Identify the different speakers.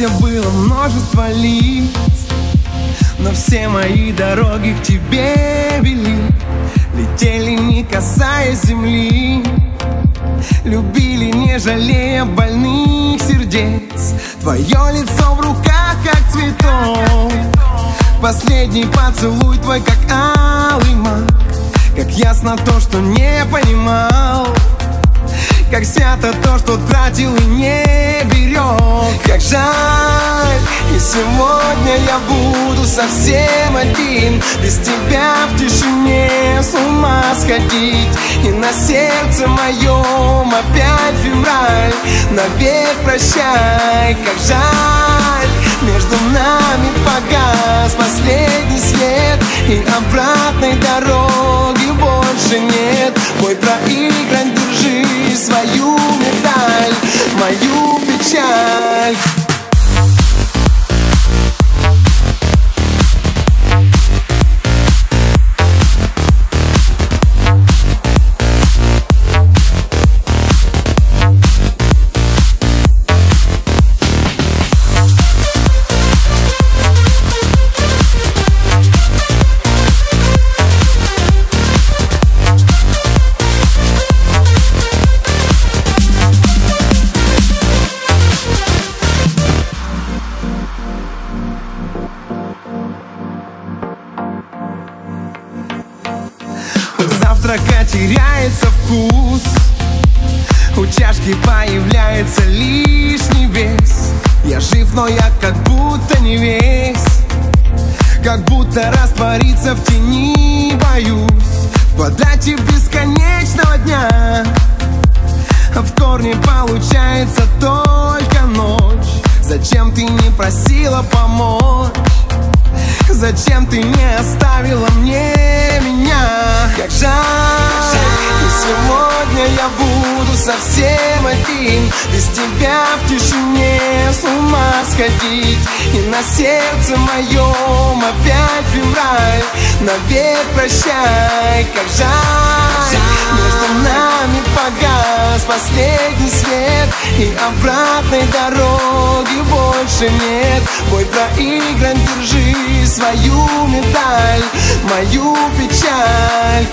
Speaker 1: счастья было множество лиц Но все мои дороги к тебе вели. Летели, не касаясь земли Любили, не жалея больных сердец. Твое лицо в руках, как цветок. Последний поцелуй твой, как алый мак. Как ясно то, что не понимал как свято то, что тратил и не берег Как жаль, и сегодня я буду совсем один. Без тебя в тишине с ума сходить. И на сердце моем опять февраль. Навек прощай, как жаль Между нами погас последний свет И обратной дороги завтрака теряется вкус. У чашки появляется лишний вес. Я жив, но я как будто не весь. Как будто раствориться в тени боюсь. В квадрате бесконечного дня. В корне получается только ночь. Зачем ты не просила помочь? Зачем ты не оставила мне меня? Как жаль, совсем один. Без тебя в тишине с ума сходить. И на сердце моем опять февраль Навек прощай, как жаль. Между нами погас последний свет. И обратной дороги больше нет. Бой проигран, держи свою медаль. Мою печаль